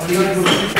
ありがとうございます。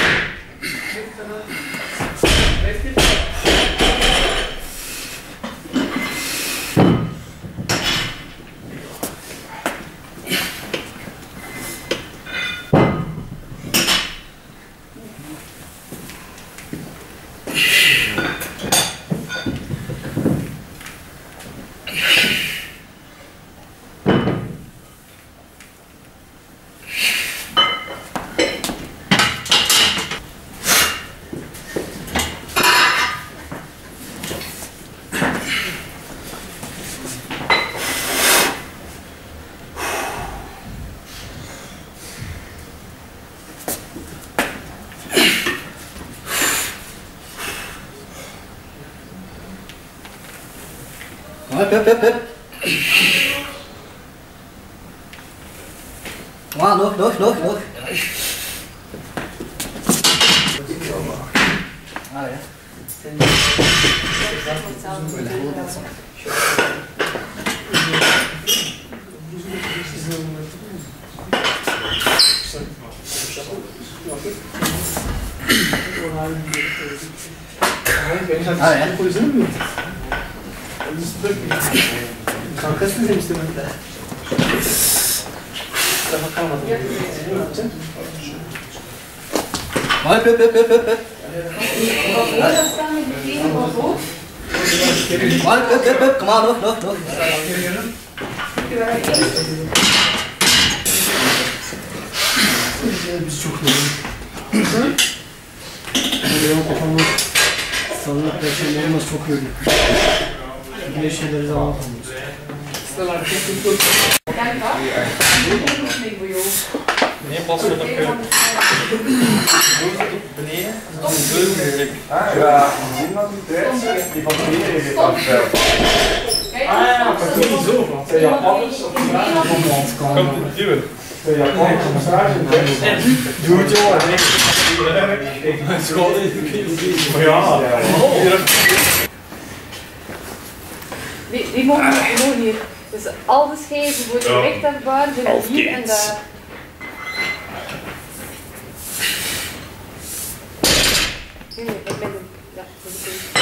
Hüp, hüp, hüp, hüp. Ah, noch, noch, noch, noch. Ah, ja. Ah, ja. Kalkasın demiştim ben de. Daha kalmadım. Ne yapacaksın? Hop hop hop hop hop. Hop hop hop hop. Come on, look, look, look. Biz çok yorulduk. Benim kafamı salınıp peşimlerime sokuyorum. Sallanıp perşembe olmaz çok yoruyor. Diğer şeyleri zaman kalmıyor. Nee, pas op de keuken. Beneden. Dan een beugel Ah, ja, zien wat die die van afgevraagd. Ah ja, dat is niet zo. Zijn Japanners of Fransen? Komt het duwen. Zijn Japanners of Fransen? Doe het jongen, nee. School Ja, Die, die mogen gewoon hier. Dus al de scheven voor de voor Half hier en daar. Nee, nee, met een, ja, met een